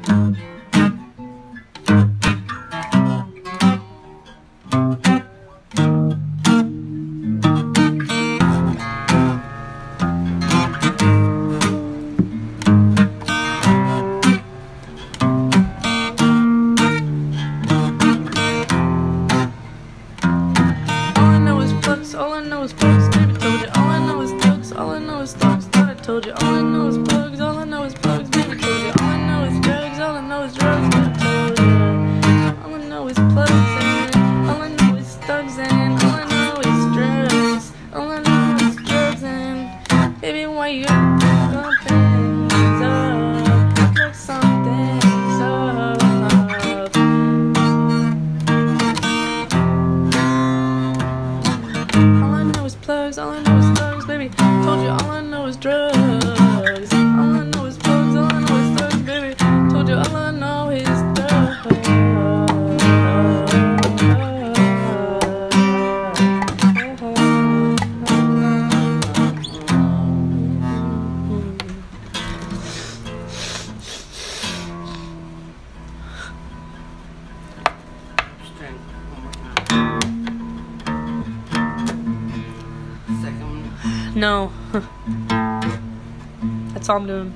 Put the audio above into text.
All I know is plugs, all I told you. All I know is thugs, all I know is thugs, thought I told you. All I know is plugs, All I know is all I know is baby. Told you all I know is drugs. No. That's all I'm doing.